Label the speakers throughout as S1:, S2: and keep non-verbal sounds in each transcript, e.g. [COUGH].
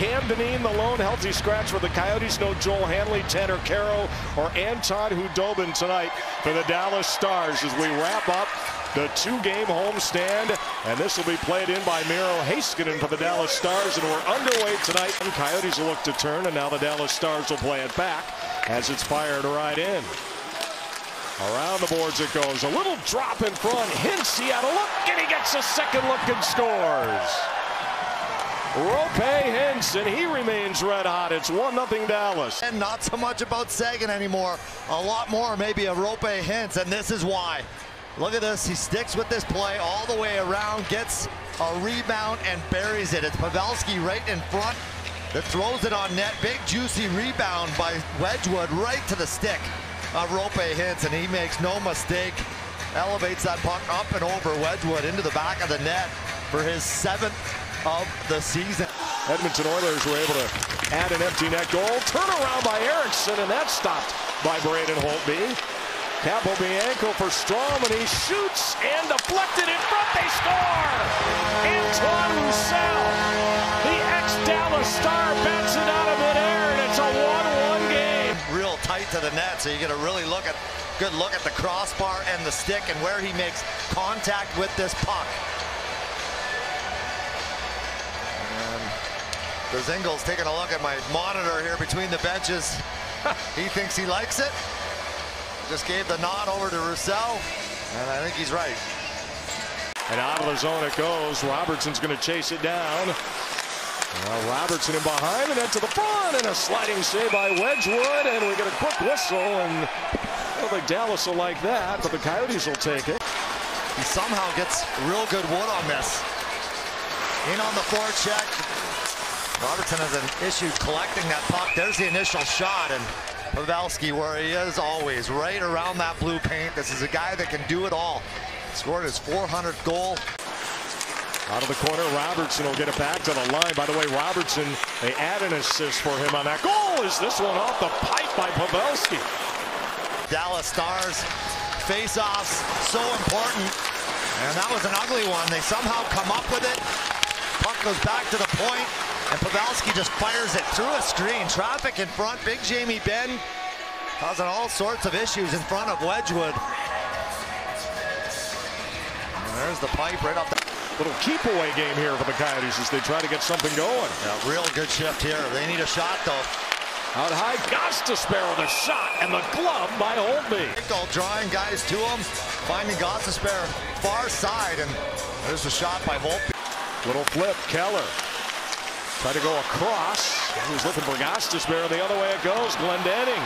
S1: Cam Dineen, the lone healthy scratch for the Coyotes. No Joel Hanley, Tanner Kero, or Anton Khudobin tonight for the Dallas Stars as we wrap up the two-game homestand. And this will be played in by Miro Heiskanen for the Dallas Stars. And we're underway tonight. The Coyotes will look to turn, and now the Dallas Stars will play it back as it's fired right in. Around the boards it goes. A little drop in front. Had a look, and he gets a second look and scores. Roope Hintz, and he remains red hot. It's 1-0 Dallas.
S2: And not so much about Seguin anymore. A lot more maybe of Roope Hintz, and this is why. Look at this. He sticks with this play all the way around, gets a rebound, and buries it. It's Pavelski right in front that throws it on net. Big, juicy rebound by Wedgewood right to the stick of Roope Hintz, and he makes no mistake. Elevates that puck up and over Wedgewood into the back of the net for his seventh of the season.
S1: Edmonton Oilers were able to add an empty net goal. Turnaround by Eriksson, and that's stopped by Braden Holtby. Capobianco for Strom, and he shoots and deflected in front. They score! Antoine Roussel, the ex-Dallas Star, bats it out of midair, and it's a 1-1 game.
S2: Real tight to the net, so you get a really look at good look at the crossbar and the stick and where he makes contact with this puck. Dzingel's taking a look at my monitor here between the benches. [LAUGHS] he thinks he likes it. Just gave the nod over to Roussel, and I think he's right.
S1: And out of the zone it goes. Robertson's going to chase it down. Well, Robertson in behind and then to the front and a sliding save by Wedgewood and we get a quick whistle and I don't think Dallas will like that but the Coyotes will take it.
S2: He somehow gets real good wood on this. In on the forecheck. Robertson has an issue collecting that puck. There's the initial shot and Pavelski where he is always, right around that blue paint. This is a guy that can do it all. Scored his 400th goal.
S1: Out of the corner, Robertson will get it back to the line. By the way, Robertson, they add an assist for him on that goal. Is this one off the pipe by Pavelski?
S2: Dallas Stars face-offs, so important. And that was an ugly one. They somehow come up with it. Puck goes back to the point. And Pavelski just fires it through a screen. Traffic in front. Big Jamie Benn causing all sorts of issues in front of Wedgewood. And there's the pipe right off the
S1: little keep away game here for the Coyotes as they try to get something going.
S2: Yeah, real good shift here. They need a shot though.
S1: Out high, Gostisbehere the shot and the glove by Holtby.
S2: Goal drawing guys to him, finding Gostisbehere far side, and there's the shot by Holtby.
S1: Little flip, Keller Try to go across. He was looking for Gostisbehere. The other way it goes. Glendening.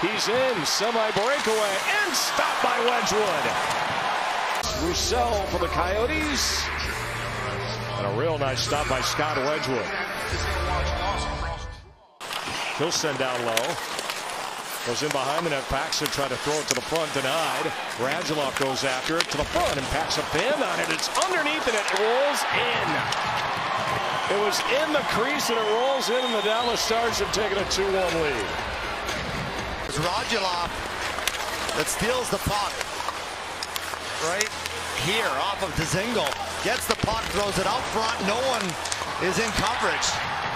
S1: He's in. Semi-breakaway. And stopped by Wedgewood. Roussel for the Coyotes. And a real nice stop by Scott Wedgewood. He'll send down low. Goes in behind the net. Paxson tried to throw it to the front. Denied. Radulov goes after it to the front and packs a pin on it. It's underneath and it rolls in. It was in the crease and it rolls in and the Dallas Stars have taken a 2-1 lead.
S2: It's Radulov that steals the puck right here off of Dzingel. Gets the puck, throws it out front. No one is in coverage.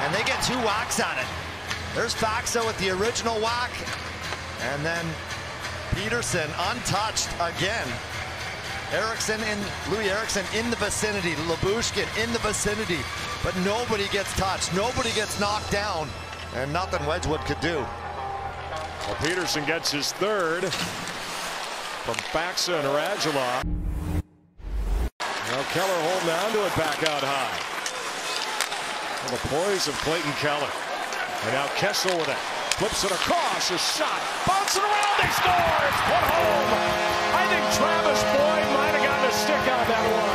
S2: And they get two whacks on it. There's Faksa with the original whack. And then Peterson untouched again. Eriksson and Loui Eriksson in the vicinity. Lyubushkin in the vicinity. But nobody gets touched. Nobody gets knocked down. And nothing Wedgewood could do.
S1: Well, Peterson gets his third from Faksa and Radulov. Now Keller holding on to it back out high. Well, the poise of Clayton Keller. And now Kessel with it. Flips it across, a shot, bouncing around, they score! Put home! I think Travis Boyd might have gotten a stick on that one,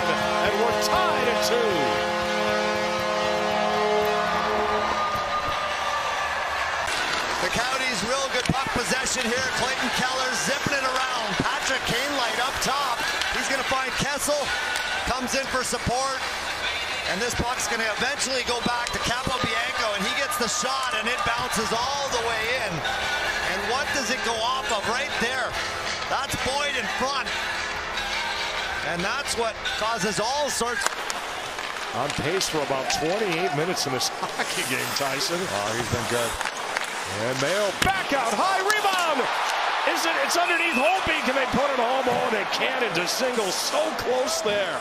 S2: puck possession here. Clayton Keller zipping it around. Patrick Kane light up top. He's going to find Kessel. Comes in for support. And this puck's going to eventually go back to Capobianco, and he gets the shot, and it bounces all the way in. And what does it go off of right there? That's Boyd in front. And that's what causes all sorts.
S1: on pace for about 28 minutes in this [LAUGHS] hockey game, Tyson.
S2: Oh, he's been good.
S1: And Mayo back out, high rebound. Is it? It's underneath Holtby. Can they put it home? Oh, they can into single. So close there.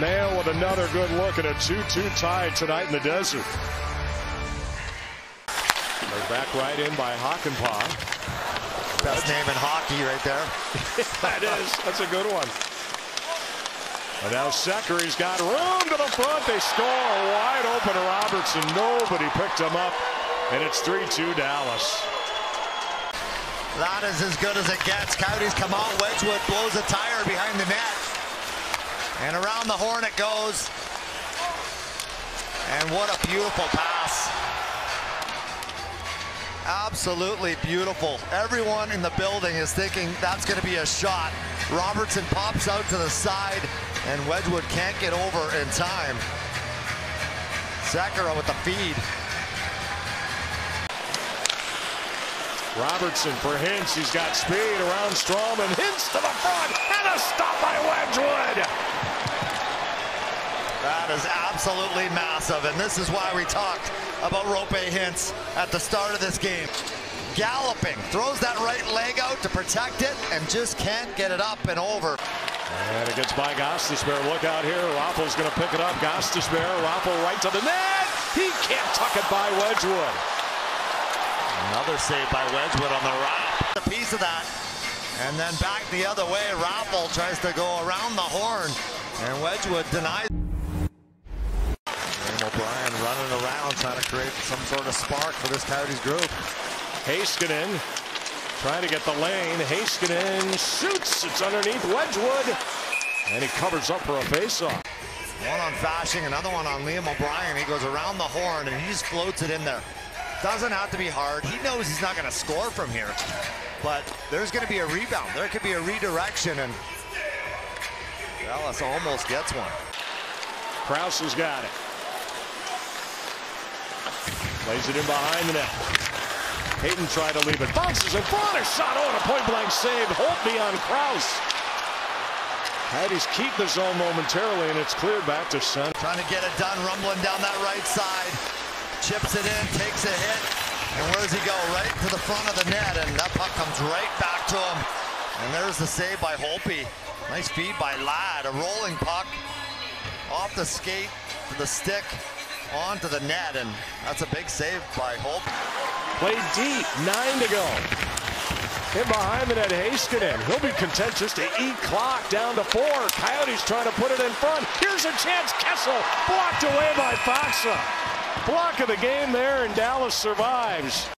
S1: Mayo with another good look at a 2-2 tie tonight in the desert. They're back right in by Hakanpää.
S2: Best name in hockey right there. [LAUGHS]
S1: that is. That's a good one. And now Sekera's got room to the front. They score wide open to Robertson. Nobody picked him up. And it's 3-2 Dallas.
S2: That is as good as it gets. Coyotes come out. Wedgewood blows a tire behind the net. And around the horn it goes. And what a beautiful pass. Absolutely beautiful. Everyone in the building is thinking that's going to be a shot. Robertson pops out to the side, and Wedgewood can't get over in time. Sekera with the feed.
S1: Robertson for Hintz. He's got speed around Strom and Hintz to the front. And a stop by Wedgewood.
S2: That is absolutely massive, and this is why we talked about Roope Hintz at the start of this game. Galloping, throws that right leg out to protect it, and just can't get it up and over.
S1: And it gets by Gostisbehere. Look out here. Raffl's going to pick it up. Gostisbehere. Raffl right to the net. He can't tuck it by Wedgewood.
S2: Another save by Wedgewood on the wrap. A piece of that. And then back the other way. Raffl tries to go around the horn. And Wedgewood denies. And O'Brien running around trying to create some sort of spark for this Coyotes group.
S1: Heiskanen trying to get the lane. Heiskanen shoots. It's underneath Wedgewood. And he covers up for a faceoff.
S2: One on Fashing, another one on Liam O'Brien. He goes around the horn and he just floats it in there. Doesn't have to be hard. He knows he's not going to score from here. But there's going to be a rebound. There could be a redirection and Dallas almost gets one.
S1: Crouse has got it. Plays it in behind the net. Hayden tried to leave it. Bounces in front. A shot. Oh, and a point-blank save. Holtby on Crouse. Coyotes keep the zone momentarily, and it's cleared back to center.
S2: Trying to get it done, rumbling down that right side. Chips it in, takes a hit. And where does he go? Right to the front of the net, and that puck comes right back to him. And there's the save by Holtby. Nice feed by Ladd. A rolling puck off the skate to the stick onto the net, and that's a big save by Holtby.
S1: Played deep, nine to go. In behind the net, Heiskanen. He'll be contentious to eat clock down to four. Coyotes trying to put it in front. Here's a chance. Kessel blocked away by Faksa. Block of the game there, and Dallas survives.